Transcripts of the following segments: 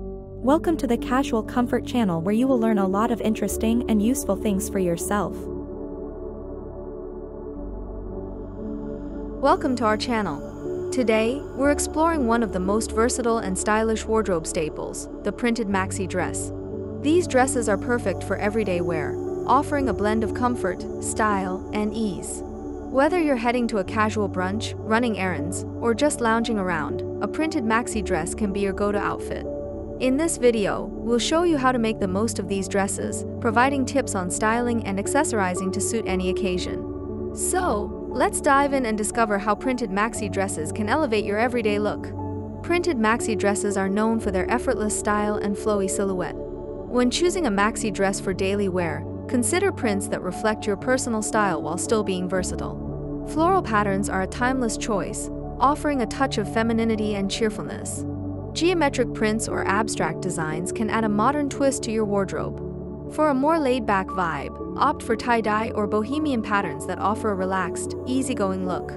Welcome to the Casual Comfort channel where you will learn a lot of interesting and useful things for yourself. Welcome to our channel. Today, we're exploring one of the most versatile and stylish wardrobe staples, the printed maxi dress. These dresses are perfect for everyday wear, offering a blend of comfort, style, and ease. Whether you're heading to a casual brunch, running errands, or just lounging around, a printed maxi dress can be your go-to outfit. In this video, we'll show you how to make the most of these dresses, providing tips on styling and accessorizing to suit any occasion. So, let's dive in and discover how printed maxi dresses can elevate your everyday look. Printed maxi dresses are known for their effortless style and flowy silhouette. When choosing a maxi dress for daily wear, consider prints that reflect your personal style while still being versatile. Floral patterns are a timeless choice, offering a touch of femininity and cheerfulness. Geometric prints or abstract designs can add a modern twist to your wardrobe. For a more laid-back vibe, opt for tie-dye or bohemian patterns that offer a relaxed, easygoing look.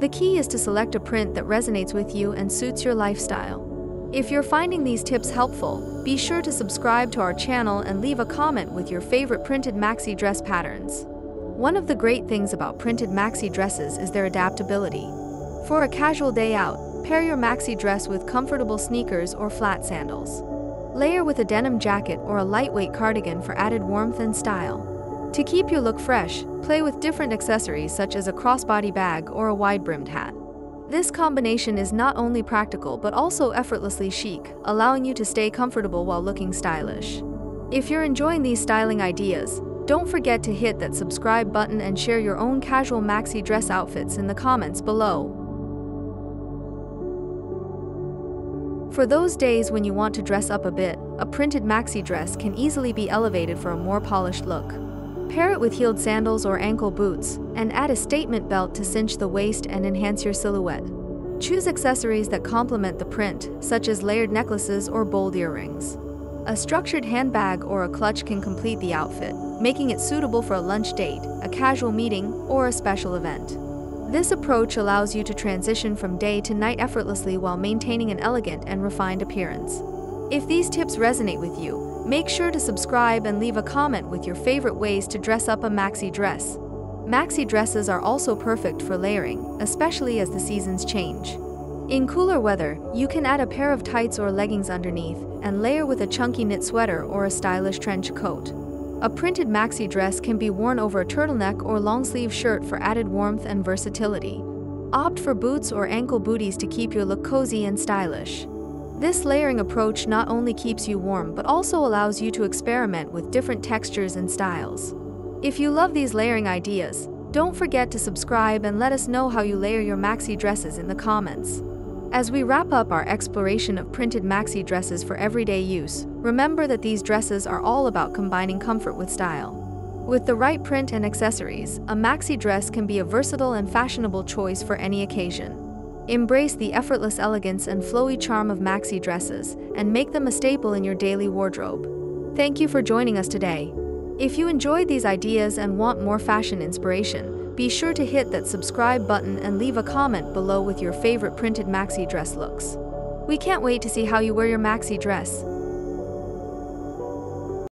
The key is to select a print that resonates with you and suits your lifestyle. If you're finding these tips helpful, be sure to subscribe to our channel and leave a comment with your favorite printed maxi dress patterns. One of the great things about printed maxi dresses is their adaptability. For a casual day out, Pair your maxi dress with comfortable sneakers or flat sandals. Layer with a denim jacket or a lightweight cardigan for added warmth and style. To keep your look fresh, play with different accessories such as a crossbody bag or a wide-brimmed hat. This combination is not only practical but also effortlessly chic, allowing you to stay comfortable while looking stylish. If you're enjoying these styling ideas, don't forget to hit that subscribe button and share your own casual maxi dress outfits in the comments below. For those days when you want to dress up a bit, a printed maxi dress can easily be elevated for a more polished look. Pair it with heeled sandals or ankle boots, and add a statement belt to cinch the waist and enhance your silhouette. Choose accessories that complement the print, such as layered necklaces or bold earrings. A structured handbag or a clutch can complete the outfit, making it suitable for a lunch date, a casual meeting, or a special event. This approach allows you to transition from day to night effortlessly while maintaining an elegant and refined appearance. If these tips resonate with you, make sure to subscribe and leave a comment with your favorite ways to dress up a maxi dress. Maxi dresses are also perfect for layering, especially as the seasons change. In cooler weather, you can add a pair of tights or leggings underneath and layer with a chunky knit sweater or a stylish trench coat. A printed maxi dress can be worn over a turtleneck or long sleeve shirt for added warmth and versatility. Opt for boots or ankle booties to keep your look cozy and stylish. This layering approach not only keeps you warm but also allows you to experiment with different textures and styles. If you love these layering ideas, don't forget to subscribe and let us know how you layer your maxi dresses in the comments. As we wrap up our exploration of printed maxi dresses for everyday use, remember that these dresses are all about combining comfort with style. With the right print and accessories, a maxi dress can be a versatile and fashionable choice for any occasion. Embrace the effortless elegance and flowy charm of maxi dresses and make them a staple in your daily wardrobe. Thank you for joining us today. If you enjoyed these ideas and want more fashion inspiration, be sure to hit that subscribe button and leave a comment below with your favorite printed maxi dress looks. We can't wait to see how you wear your maxi dress.